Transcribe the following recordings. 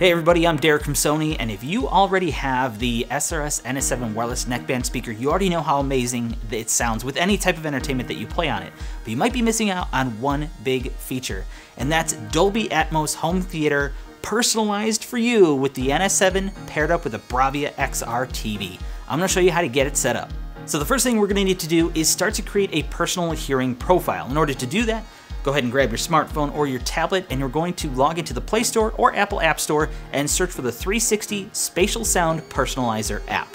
Hey everybody, I'm Derek from Sony, and if you already have the SRS NS7 wireless neckband speaker, you already know how amazing it sounds with any type of entertainment that you play on it. But you might be missing out on one big feature, and that's Dolby Atmos home theater personalized for you with the NS7 paired up with a Bravia XR TV. I'm gonna show you how to get it set up. So the first thing we're gonna need to do is start to create a personal hearing profile. In order to do that, go ahead and grab your smartphone or your tablet and you're going to log into the Play Store or Apple App Store and search for the 360 Spatial Sound Personalizer app.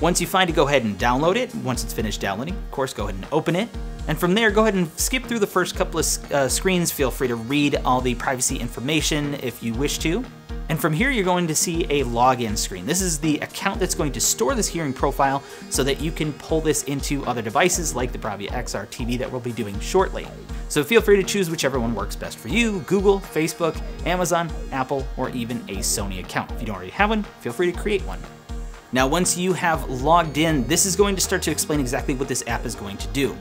Once you find it, go ahead and download it. Once it's finished downloading, of course, go ahead and open it. And from there, go ahead and skip through the first couple of uh, screens. Feel free to read all the privacy information if you wish to. And from here, you're going to see a login screen. This is the account that's going to store this hearing profile so that you can pull this into other devices like the Bravia XR TV that we'll be doing shortly. So feel free to choose whichever one works best for you, Google, Facebook, Amazon, Apple, or even a Sony account. If you don't already have one, feel free to create one. Now, once you have logged in, this is going to start to explain exactly what this app is going to do.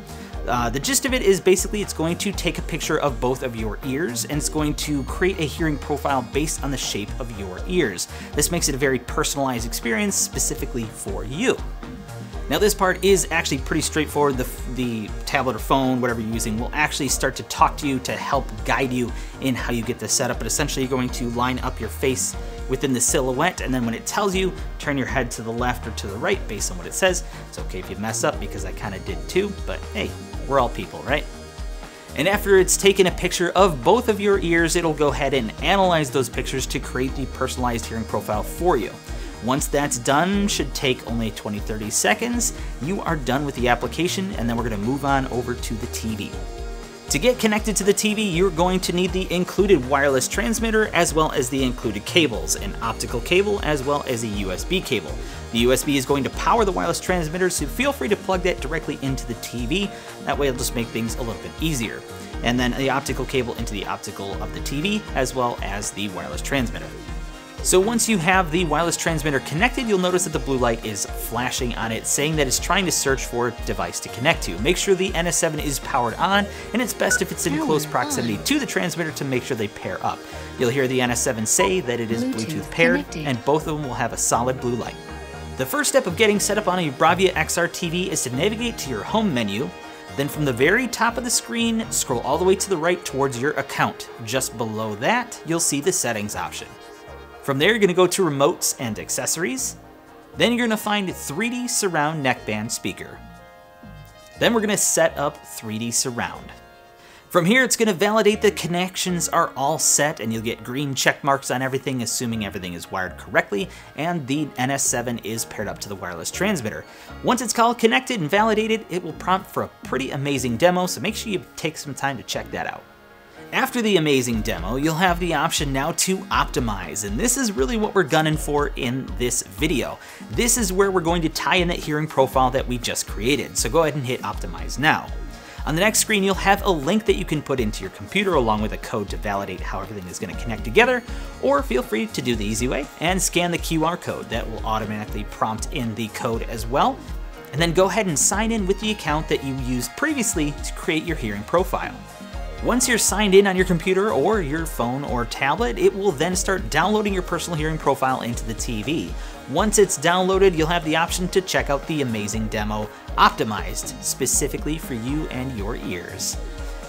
Uh, the gist of it is basically it's going to take a picture of both of your ears and it's going to create a hearing profile based on the shape of your ears. This makes it a very personalized experience specifically for you. Now this part is actually pretty straightforward. The, the tablet or phone, whatever you're using, will actually start to talk to you to help guide you in how you get this set up. But essentially you're going to line up your face within the silhouette and then when it tells you, turn your head to the left or to the right based on what it says. It's okay if you mess up because I kind of did too, but hey, we're all people, right? And after it's taken a picture of both of your ears, it'll go ahead and analyze those pictures to create the personalized hearing profile for you. Once that's done, should take only 20-30 seconds, you are done with the application and then we're gonna move on over to the TV. To get connected to the TV, you're going to need the included wireless transmitter as well as the included cables, an optical cable as well as a USB cable. The USB is going to power the wireless transmitter, so feel free to plug that directly into the TV. That way it'll just make things a little bit easier. And then the optical cable into the optical of the TV as well as the wireless transmitter. So once you have the wireless transmitter connected, you'll notice that the blue light is flashing on it, saying that it's trying to search for a device to connect to. Make sure the NS7 is powered on, and it's best if it's in close proximity to the transmitter to make sure they pair up. You'll hear the NS7 say that it is Bluetooth, paired, and both of them will have a solid blue light. The first step of getting set up on a Bravia XR TV is to navigate to your home menu, then from the very top of the screen, scroll all the way to the right towards your account. Just below that, you'll see the settings option. From there, you're gonna go to remotes and accessories. Then you're gonna find 3D surround neckband speaker. Then we're gonna set up 3D surround. From here, it's gonna validate the connections are all set and you'll get green check marks on everything, assuming everything is wired correctly and the NS7 is paired up to the wireless transmitter. Once it's called connected and validated, it will prompt for a pretty amazing demo, so make sure you take some time to check that out. After the amazing demo, you'll have the option now to optimize, and this is really what we're gunning for in this video. This is where we're going to tie in that hearing profile that we just created, so go ahead and hit optimize now. On the next screen, you'll have a link that you can put into your computer along with a code to validate how everything is gonna connect together, or feel free to do the easy way and scan the QR code that will automatically prompt in the code as well. And then go ahead and sign in with the account that you used previously to create your hearing profile. Once you're signed in on your computer or your phone or tablet, it will then start downloading your personal hearing profile into the TV. Once it's downloaded, you'll have the option to check out the amazing demo, optimized specifically for you and your ears.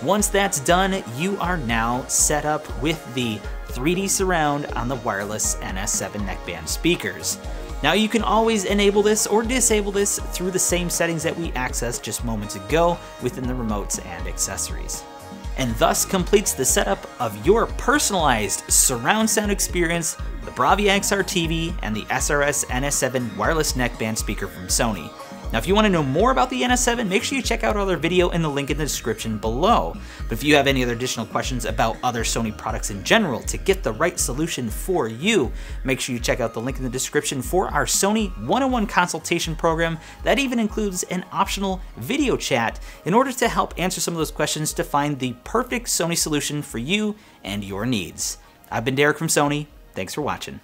Once that's done, you are now set up with the 3D surround on the wireless NS7 neckband speakers. Now you can always enable this or disable this through the same settings that we accessed just moments ago within the remotes and accessories and thus completes the setup of your personalized surround sound experience, the Bravia XR TV and the SRS NS7 wireless neckband speaker from Sony. Now, if you want to know more about the NS7, make sure you check out our other video in the link in the description below. But if you have any other additional questions about other Sony products in general to get the right solution for you, make sure you check out the link in the description for our Sony 101 consultation program that even includes an optional video chat in order to help answer some of those questions to find the perfect Sony solution for you and your needs. I've been Derek from Sony. Thanks for watching.